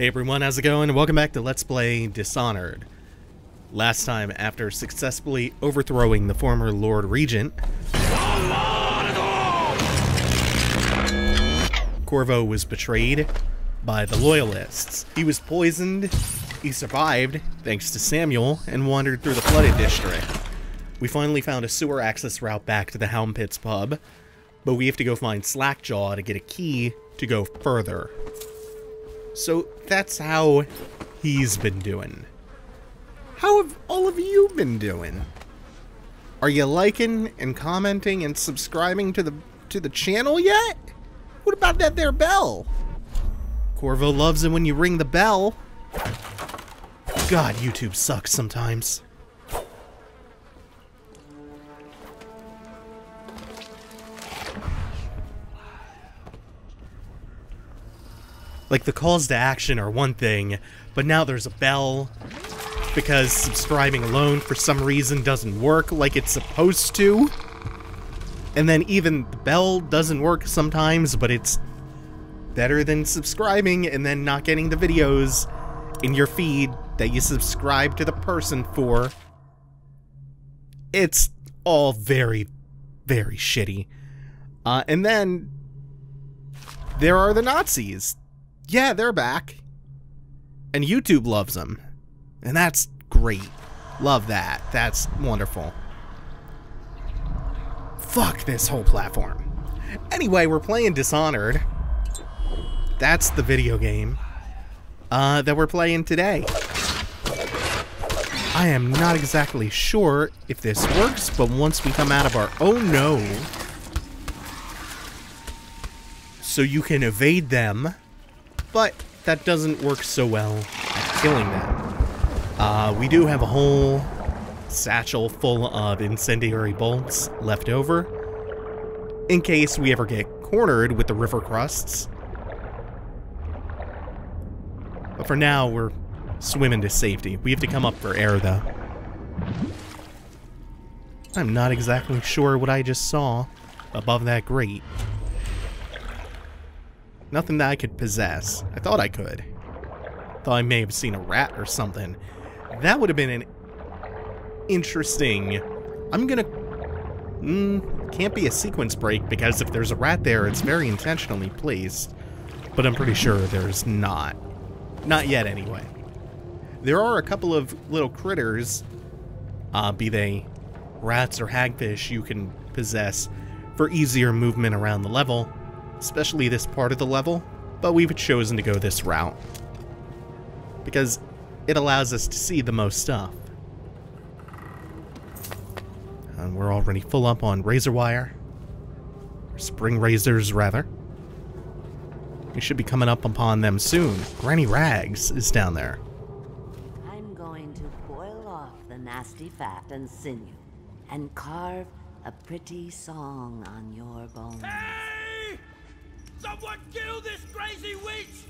Hey everyone, how's it going? Welcome back to Let's Play Dishonored. Last time, after successfully overthrowing the former Lord Regent, Corvo was betrayed by the Loyalists. He was poisoned, he survived, thanks to Samuel, and wandered through the flooded district. We finally found a sewer access route back to the Hound Pits pub, but we have to go find Slackjaw to get a key to go further. So that's how he's been doing. How have all of you been doing? Are you liking and commenting and subscribing to the to the channel yet? What about that there bell? Corvo loves it when you ring the bell. God, YouTube sucks sometimes. Like, the calls to action are one thing, but now there's a bell, because subscribing alone for some reason doesn't work like it's supposed to. And then even the bell doesn't work sometimes, but it's better than subscribing and then not getting the videos in your feed that you subscribe to the person for. It's all very, very shitty. Uh, and then there are the Nazis yeah, they're back. And YouTube loves them. And that's great. Love that. That's wonderful. Fuck this whole platform. Anyway, we're playing Dishonored. That's the video game uh, that we're playing today. I am not exactly sure if this works, but once we come out of our... Oh no! So you can evade them but that doesn't work so well at killing them. Uh, we do have a whole satchel full of incendiary bolts left over, in case we ever get cornered with the river krusts. But for now, we're swimming to safety. We have to come up for air, though. I'm not exactly sure what I just saw above that grate. Nothing that I could possess. I thought I could. Thought I may have seen a rat or something. That would have been an interesting... I'm gonna... Mm, can't be a sequence break because if there's a rat there, it's very intentionally placed. But I'm pretty sure there's not. Not yet, anyway. There are a couple of little critters, uh, be they rats or hagfish, you can possess for easier movement around the level especially this part of the level, but we've chosen to go this route because it allows us to see the most stuff. And we're already full up on razor wire. or Spring razors, rather. We should be coming up upon them soon. Granny Rags is down there. I'm going to boil off the nasty fat and sinew and carve a pretty song on your bones. Hey! Someone kill this crazy witch!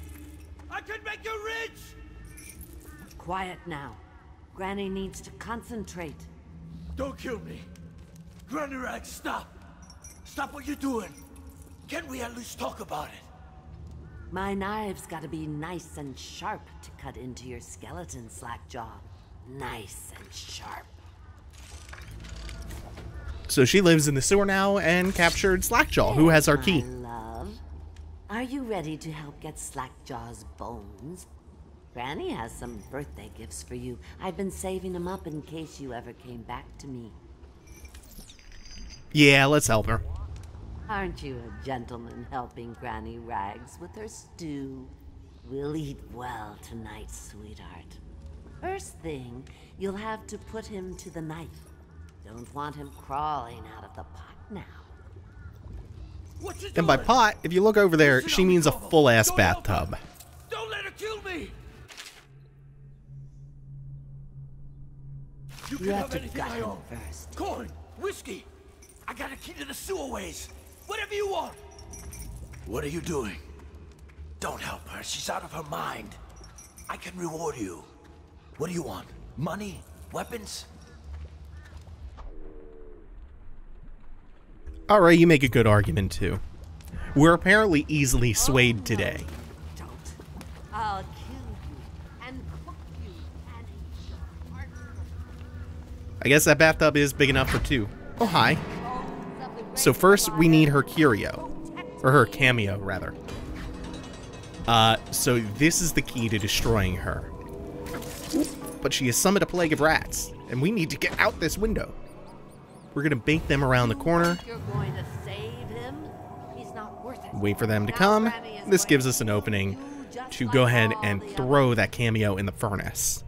I could make you rich! Quiet now. Granny needs to concentrate. Don't kill me. Granny Rag, stop. Stop what you're doing. Can't we at least talk about it? My knife's gotta be nice and sharp to cut into your skeleton, Slackjaw. Nice and sharp. So she lives in the sewer now and captured Slackjaw, who has our key. Are you ready to help get Slackjaw's bones? Granny has some birthday gifts for you. I've been saving them up in case you ever came back to me. Yeah, let's help her. Aren't you a gentleman helping Granny Rags with her stew? We'll eat well tonight, sweetheart. First thing, you'll have to put him to the knife. Don't want him crawling out of the pot now. And by pot, if you look over there, she means a full-ass bathtub. Don't let her kill me! You, you have, have to gut him first. Corn, whiskey. I got a key to the sewerways. Whatever you want. What are you doing? Don't help her. She's out of her mind. I can reward you. What do you want? Money? Weapons? Alright, you make a good argument too. We're apparently easily swayed today. I guess that bathtub is big enough for two. Oh, hi. So first we need her curio. Or her cameo, rather. Uh, so this is the key to destroying her. But she has summoned a plague of rats, and we need to get out this window. We're gonna bait them around the corner, You're going to save him? He's not worth it. wait for them to come. This gives us an opening to go ahead and throw that cameo in the furnace.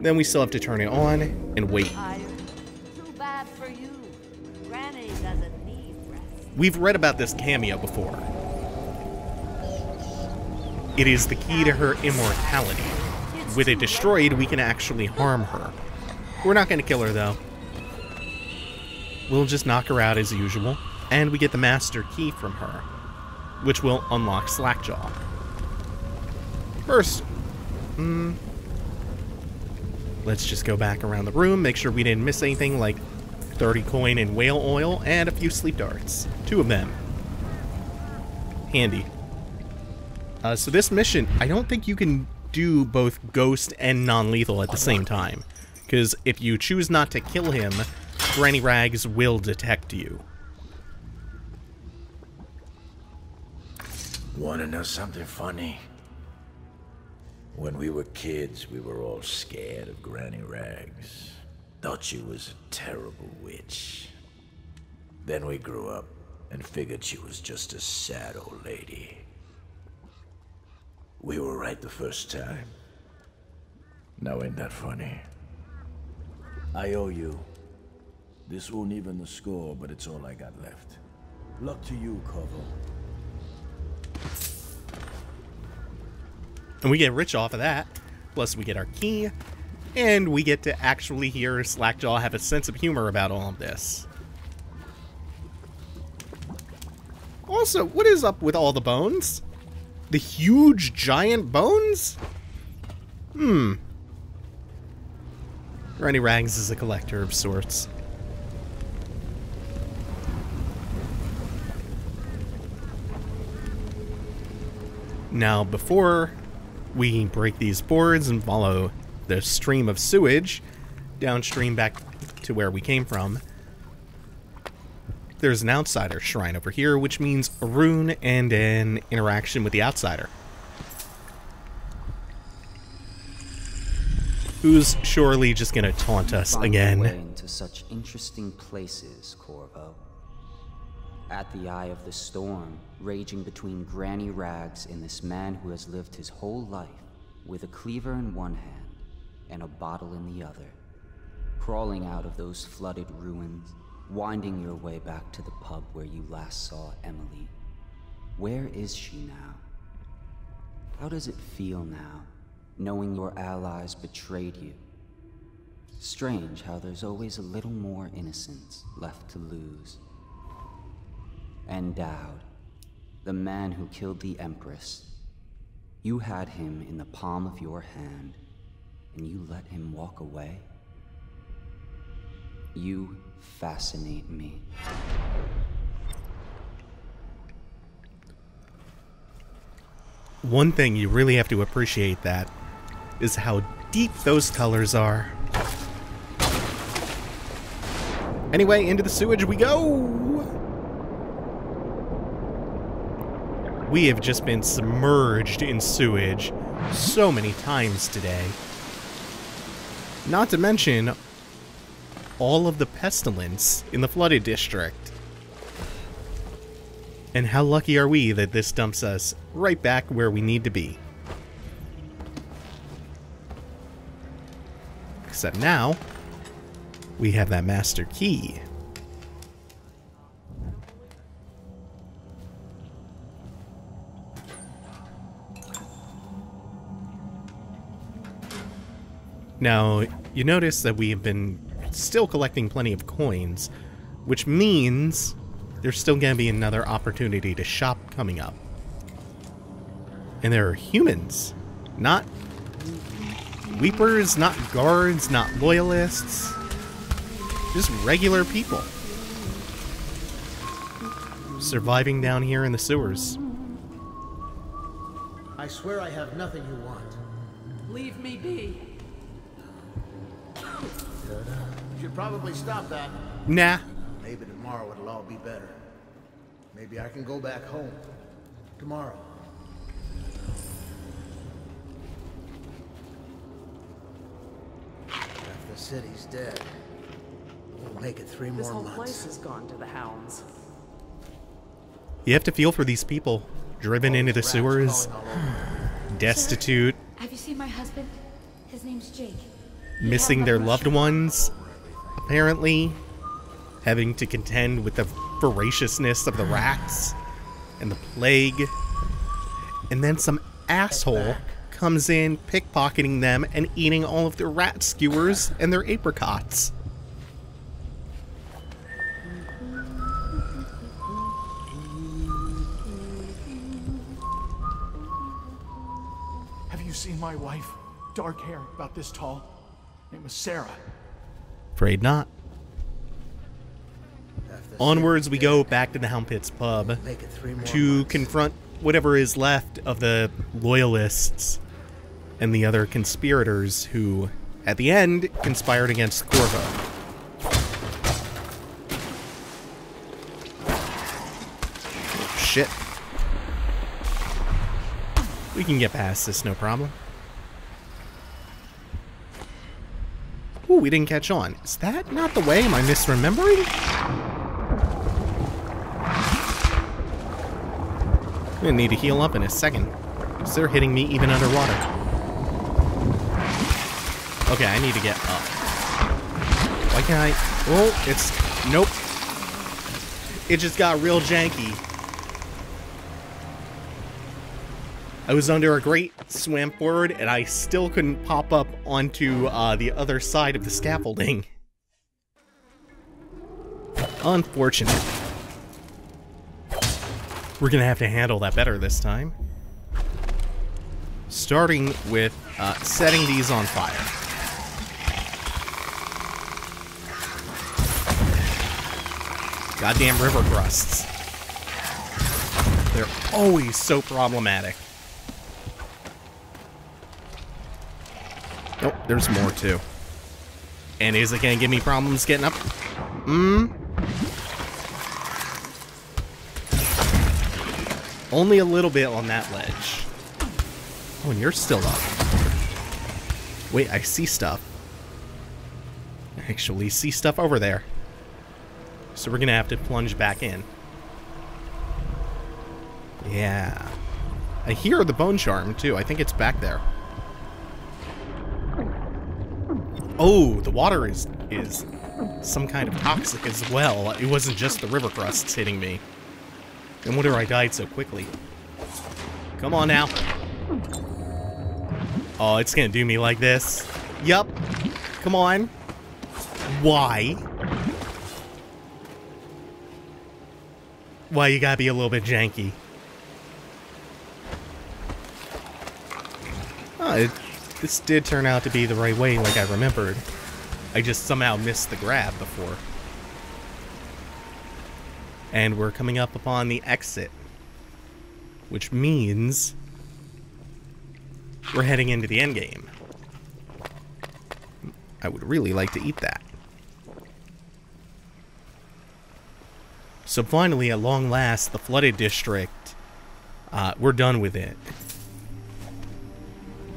Then we still have to turn it on and wait. others. Too bad for you. Granny doesn't need rest. We've read about this cameo before. It is the key to her immortality. With it destroyed, we can actually harm her. We're not going to kill her, though. We'll just knock her out as usual, and we get the master key from her, which will unlock Slackjaw. First, hmm, let's just go back around the room, make sure we didn't miss anything like 30 coin and whale oil, and a few sleep darts. Two of them. Handy. Uh, so this mission, I don't think you can do both ghost and non-lethal at the same time. Because if you choose not to kill him, Granny Rags will detect you. Wanna know something funny? When we were kids, we were all scared of Granny Rags. Thought she was a terrible witch. Then we grew up and figured she was just a sad old lady. We were right the first time. Now ain't that funny? I owe you. This won't even the score, but it's all I got left. Luck to you, Corvo. And we get rich off of that. Plus, we get our key. And we get to actually hear Slackjaw have a sense of humor about all of this. Also, what is up with all the bones? The huge, giant bones? Hmm. Granny Rags is a collector of sorts. Now, before we break these boards and follow the stream of sewage downstream back to where we came from, there's an outsider shrine over here, which means a rune and an interaction with the outsider. Who's surely just gonna taunt us Find your way again. into such interesting places, Corvo. At the eye of the storm, raging between Granny Rags and this man who has lived his whole life with a cleaver in one hand and a bottle in the other. Crawling out of those flooded ruins, winding your way back to the pub where you last saw Emily. Where is she now? How does it feel now, knowing your allies betrayed you? Strange how there's always a little more innocence left to lose. And Dowd, the man who killed the Empress. You had him in the palm of your hand, and you let him walk away? You fascinate me. One thing you really have to appreciate that is how deep those colors are. Anyway, into the sewage we go! We have just been submerged in sewage so many times today. Not to mention all of the pestilence in the flooded district. And how lucky are we that this dumps us right back where we need to be? Except now, we have that master key. Now, you notice that we have been still collecting plenty of coins, which means there's still going to be another opportunity to shop coming up. And there are humans, not weepers, not guards, not loyalists, just regular people. Surviving down here in the sewers. I swear I have nothing you want. Leave me be. You should probably stop that. Nah. Maybe tomorrow it'll all be better. Maybe I can go back home. Tomorrow. If the city's dead, we'll make it three This more whole months. place has gone to the hounds. You have to feel for these people driven into the sewers, crawling all over. destitute, Have you seen my husband? His name's Jake. missing their loved ones, apparently, having to contend with the voraciousness of the rats and the plague. And then some asshole comes in, pickpocketing them and eating all of their rat skewers and their apricots. Have you seen my wife? Dark hair, about this tall. Name was Sarah. Afraid not. Onwards we go back to the Hound Pits pub to months. confront whatever is left of the loyalists and the other conspirators who, at the end, conspired against Corvo. Shit. We can get past this, no problem. We didn't catch on. Is that not the way? Am I misremembering? I'm gonna need to heal up in a second. Because they're hitting me even underwater. Okay, I need to get up. Why can't I? Oh, it's. Nope. It just got real janky. I was under a great swamp forward, and I still couldn't pop up onto uh, the other side of the scaffolding. Unfortunate. We're gonna have to handle that better this time. Starting with uh, setting these on fire. Goddamn river krusts. They're always so problematic. Nope, there's more too. And is it gonna give me problems getting up? Hmm. Only a little bit on that ledge. Oh, and you're still up. Wait, I see stuff. I actually see stuff over there. So we're gonna have to plunge back in. Yeah. I hear the bone charm too. I think it's back there. Oh, the water is is some kind of toxic as well. It wasn't just the river krusts hitting me. And wonder I died so quickly. Come on now. Oh, it's gonna do me like this. Yup. Come on. Why? Why you gotta be a little bit janky? Oh, it, this did turn out to be the right way like I remembered. I just somehow missed the grab before. And we're coming up upon the exit. Which means we're heading into the endgame. I would really like to eat that. So finally, at long last, the flooded district, uh, we're done with it.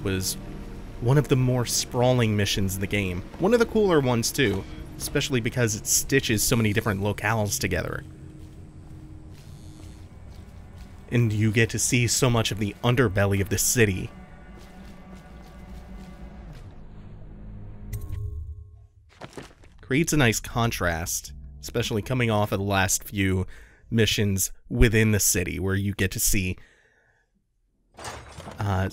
Was one of the more sprawling missions in the game. One of the cooler ones too, especially because it stitches so many different locales together. And you get to see so much of the underbelly of the city. Creates a nice contrast, especially coming off of the last few missions within the city, where you get to see uh,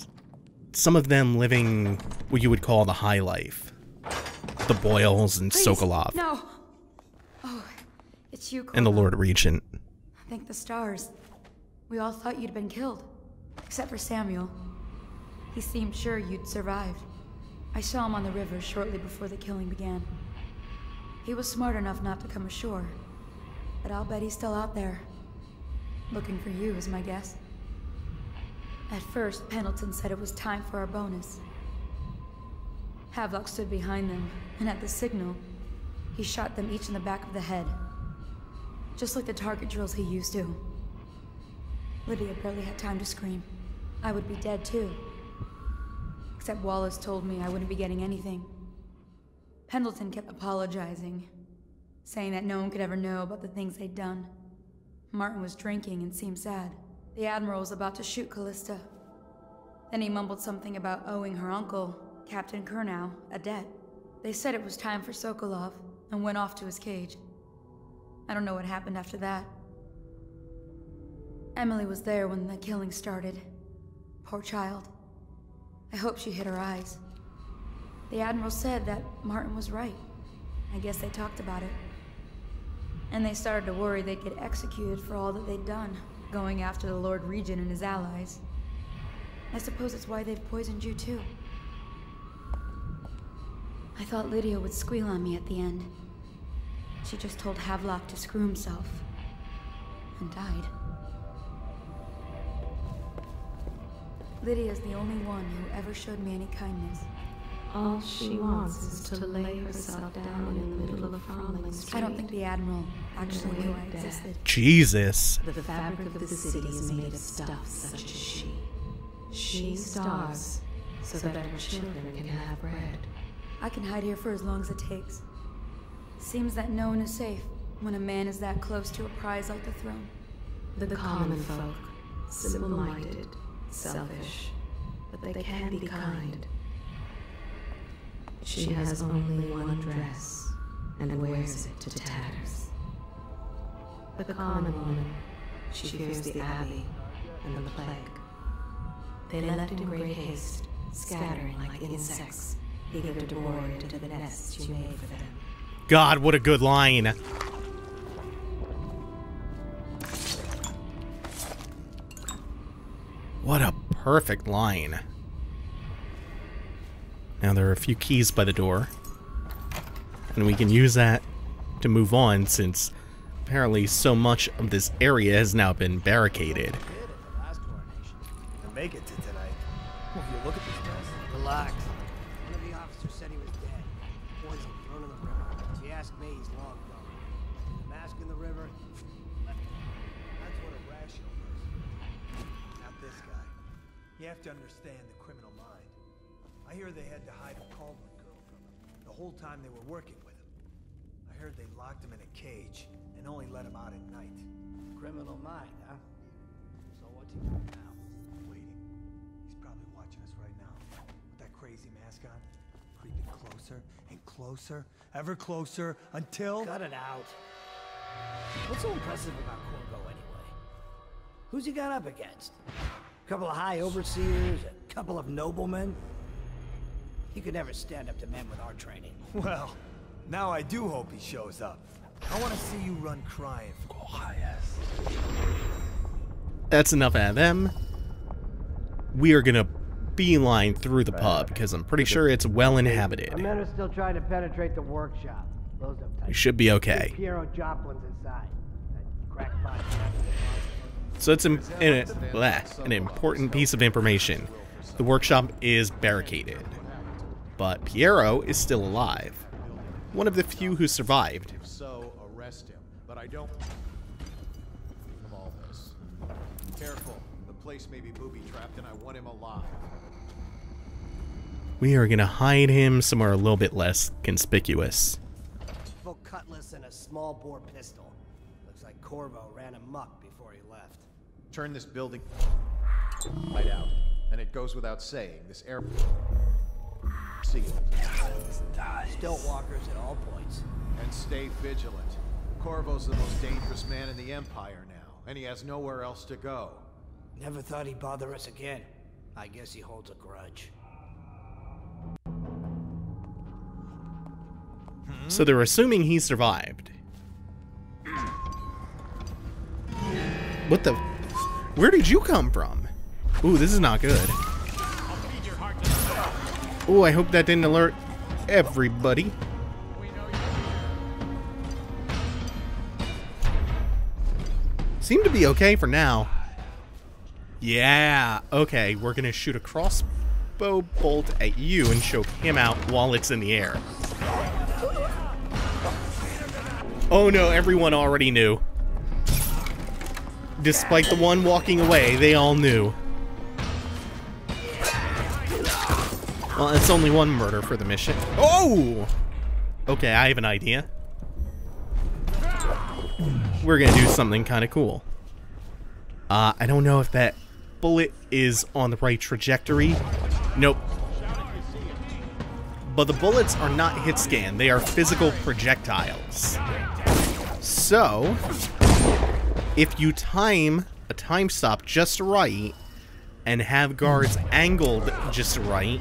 some of them living what you would call the high life. The Boyles and Please, Sokolov No. Oh, it's you, and the Lord Regent. Thank the stars. We all thought you'd been killed. Except for Samuel. He seemed sure you'd survived. I saw him on the river shortly before the killing began. He was smart enough not to come ashore. But I'll bet he's still out there. Looking for you, is my guess. At first, Pendleton said it was time for our bonus. Havelock stood behind them, and at the signal, he shot them each in the back of the head. Just like the target drills he used to. Lydia barely had time to scream. I would be dead too. Except Wallace told me I wouldn't be getting anything. Pendleton kept apologizing, saying that no one could ever know about the things they'd done. Martin was drinking and seemed sad. The Admiral was about to shoot Callista. Then he mumbled something about owing her uncle, Captain Curnow, a debt. They said it was time for Sokolov, and went off to his cage. I don't know what happened after that. Emily was there when the killing started. Poor child. I hope she hit her eyes. The Admiral said that Martin was right. I guess they talked about it. And they started to worry they'd get executed for all that they'd done, going after the Lord Regent and his allies. I suppose it's why they've poisoned you too. I thought Lydia would squeal on me at the end. She just told Havelock to screw himself. And died. Lydia's the only one who ever showed me any kindness. All she wants is to lay herself down in the middle of Froling Street. I don't think the Admiral actually knew I existed. Jesus. The fabric of the city is made of stuff such as she. She starves so that her children can have bread. I can hide here for as long as it takes. Seems that no one is safe when a man is that close to a prize like the throne. The common folk, simple-minded, selfish, but they can be kind. She has only one dress and wears it to tatters. The common woman, she fears the Abbey and the plague. They left in great haste, scattering like insects, eager to bore into the nests you made for them. God, what a good line. What a perfect line. Now there are a few keys by the door. And we can use that to move on since apparently so much of this area has now been barricaded. Make it to tonight. Well, you look at this mess, relax. One of the officers said he was dead. Poison thrown in the river. If you ask me, he's long gone. Mask in the river, left. That's what a rational person. Not this guy. You have to understand. I hear they had to hide a Kaldwin girl from him the whole time they were working with him. I heard they locked him in a cage and only let him out at night. Criminal mind, huh? So what's he doing now? Waiting. He's probably watching us right now. With that crazy mask on. Creeping closer and closer, ever closer, until... Cut it out. What's so impressive about Corvo anyway? Who's he got up against? A couple of high overseers, a couple of noblemen? He could never stand up to men with our training. Well, now I do hope he shows up. I want to see you run crying for That's enough out of them. We are gonna beeline through the pub because I'm pretty sure it's well inhabited. Our men are still trying to penetrate the workshop. Those. We should be okay. Piero Joplin's inside. So it's an, an, bleh, an important piece of information. The workshop is barricaded, but Piero is still alive. One of the few who survived. If so, arrest him. But I don't. Of all this. Careful. The place may be booby trapped, and I want him alive. We are gonna hide him somewhere a little bit less conspicuous. Full cutlass and a small bore pistol. Looks like Corvo ran amok before he left. Turn this building right out. And it goes without saying, this air sealed. Stilt walkers at all points. And stay vigilant. Corvo's the most dangerous man in the Empire now, and he has nowhere else to go. Never thought he'd bother us again. I guess he holds a grudge. So they're assuming he survived. What the? Where did you come from? Ooh, this is not good. Ooh, I hope that didn't alert everybody. Seem to be okay for now. Yeah, okay, we're gonna shoot a crossbow bolt at you and choke him out while it's in the air. Oh no, everyone already knew. Despite the one walking away, they all knew. Well, it's only one murder for the mission. Oh! Okay, I have an idea. We're gonna do something kind of cool. Uh, I don't know if that bullet is on the right trajectory. Nope. But the bullets are not hit scan, they are physical projectiles. So, if you time a time stop just right and have guards angled just right,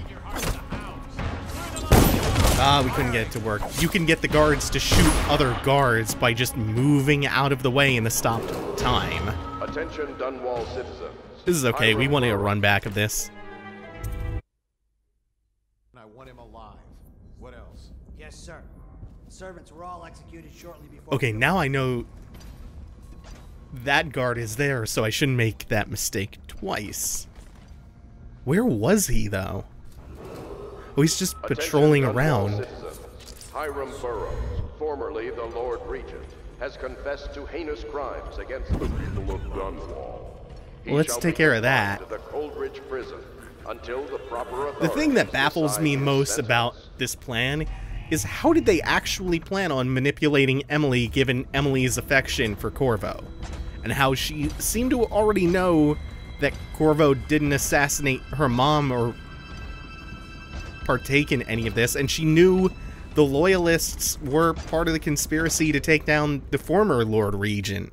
Ah, we couldn't get it to work. You can get the guards to shoot other guards by just moving out of the way in the stopped time. Attention Dunwall citizens. This is okay, we wanted a run back of this. I want him alive. What else? Yes, sir. The servants were all executed shortly before. Okay, now I know that guard is there, so I shouldn't make that mistake twice. Where was he, though? Oh, he's just patrolling around. Hiram Burrows, formerly the Lord Regent, has confessed to heinous crimes against the people of Dunwall. Well, let's take care of that. The prison until the proper The thing that baffles me most sentence. about this plan is how did they actually plan on manipulating Emily given Emily's affection for Corvo? And how she seemed to already know that Corvo didn't assassinate her mom or partake in any of this, and she knew the Loyalists were part of the conspiracy to take down the former Lord Regent.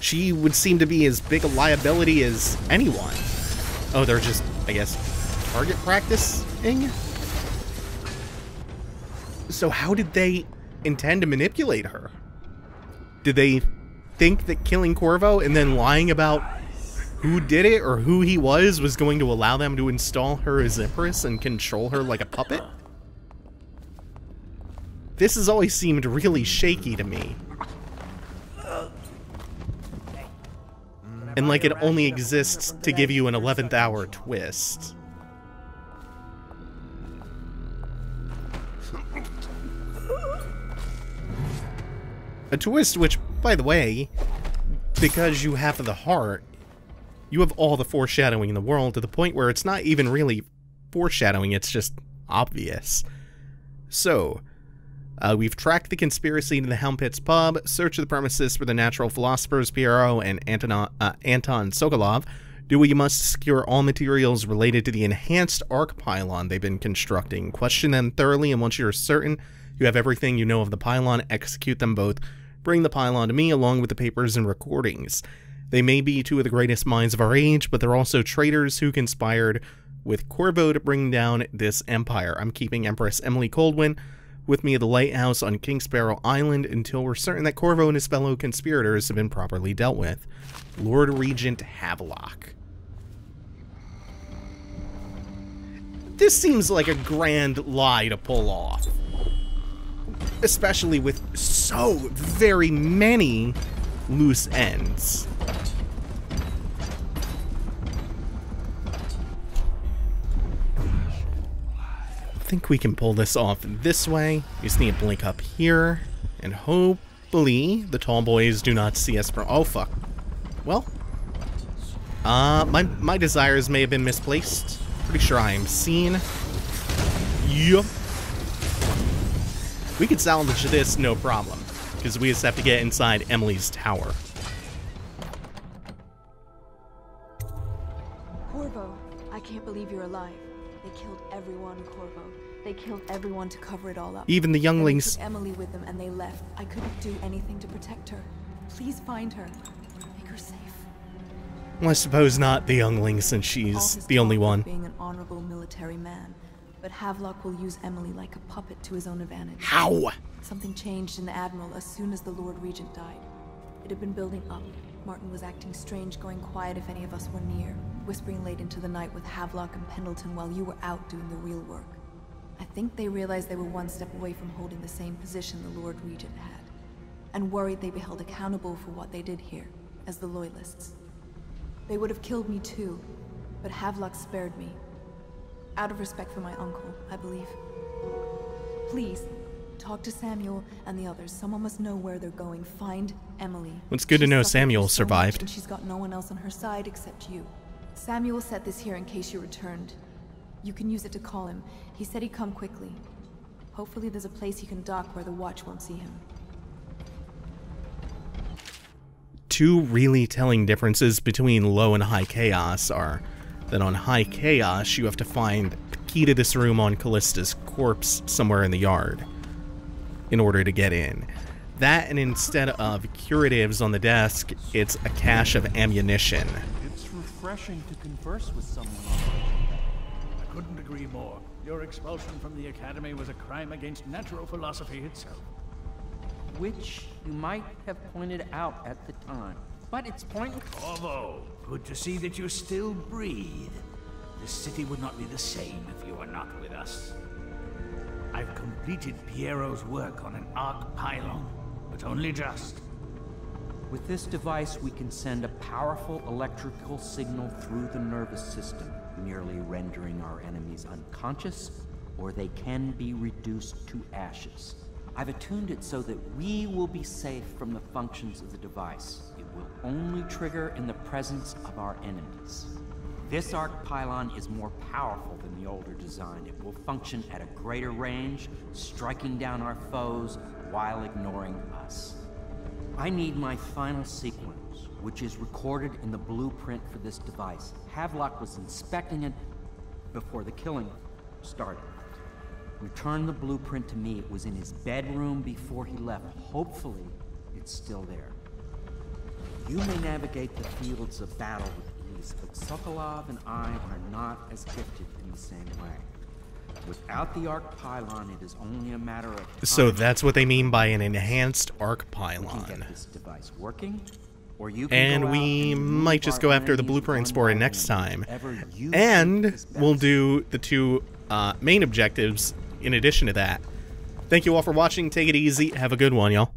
She would seem to be as big a liability as anyone. Oh, they're just, I guess, target practicing? So how did they intend to manipulate her? Did they think that killing Corvo and then lying about who did it or who he was was going to allow them to install her as Empress and control her like a puppet? This has always seemed really shaky to me. And like it only exists to give you an 11th hour twist. A twist which, by the way, because you have the heart, you have all the foreshadowing in the world to the point where it's not even really foreshadowing, it's just obvious. So, uh, we've tracked the conspiracy to the Hound Pits pub, searched the premises for the Natural Philosophers Piero and Anton, uh, Anton Sokolov. Dewey must secure all materials related to the enhanced arc pylon they've been constructing. Question them thoroughly, and once you're certain you have everything you know of the pylon, execute them both. Bring the pylon to me along with the papers and recordings. They may be two of the greatest minds of our age, but they're also traitors who conspired with Corvo to bring down this empire. I'm keeping Empress Emily Kaldwin with me at the lighthouse on King Sparrow Island until we're certain that Corvo and his fellow conspirators have been properly dealt with. Lord Regent Havelock. This seems like a grand lie to pull off. Especially with so very many loose ends. I think we can pull this off this way. We just need to blink up here. And hopefully the tall boys do not see us from... Oh, fuck. Well. Uh, my, my desires may have been misplaced. Pretty sure I am seen. Yup. We could salvage this, no problem. Because we just have to get inside Emily's tower. Corvo, I can't believe you're alive. They killed everyone, Corvo. They killed everyone to cover it all up. Even the And they younglings. took Emily with them and they left. I couldn't do anything to protect her. Please find her. Make her safe. Well, I suppose not the youngling since she's the only one. Being an honorable military man, but Havelock will use Emily like a puppet to his own advantage. How? Something changed in the Admiral as soon as the Lord Regent died. It had been building up. Martin was acting strange, going quiet if any of us were near, whispering late into the night with Havelock and Pendleton while you were out doing the real work. I think they realized they were one step away from holding the same position the Lord Regent had, and worried they'd be held accountable for what they did here, as the Loyalists. They would have killed me too, but Havelock spared me. Out of respect for my uncle, I believe. Please, talk to Samuel and the others. Someone must know where they're going. Find Emily. It's good to know Samuel survived. and she's got no one else on her side except you. Samuel set this here in case you returned. You can use it to call him. He said he'd come quickly. Hopefully there's a place he can dock where the watch won't see him. Two really telling differences between low and high chaos are that on high chaos, you have to find the key to this room on Callista's corpse somewhere in the yard in order to get in. That, and instead of curatives on the desk, it's a cache of ammunition. It's refreshing to converse with someone. I couldn't agree more. Your expulsion from the Academy was a crime against natural philosophy itself. Which you might have pointed out at the time. But it's pointless. Corvo, good to see that you still breathe. This city would not be the same if you were not with us. I've completed Piero's work on an arc pylon, but only just. With this device, we can send a powerful electrical signal through the nervous system, merely rendering our enemies unconscious, or they can be reduced to ashes. I've attuned it so that we will be safe from the functions of the device. Only trigger in the presence of our enemies. This arc pylon is more powerful than the older design. It will function at a greater range, striking down our foes while ignoring us. I need my final sequence, which is recorded in the blueprint for this device. Havelock was inspecting it before the killing started. Return the blueprint to me. It was in his bedroom before he left. Hopefully, it's still there. You may navigate the fields of battle with ease, but Sokolov and I are not as gifted in the same way. Without the arc pylon, it is only a matter of time. So that's what they mean by an enhanced arc We can pylon. get this device working, or you can And we and might just go after the one for it next time. And we'll do the two uh, main objectives in addition to that. Thank you all for watching. Take it easy. Have a good one, y'all.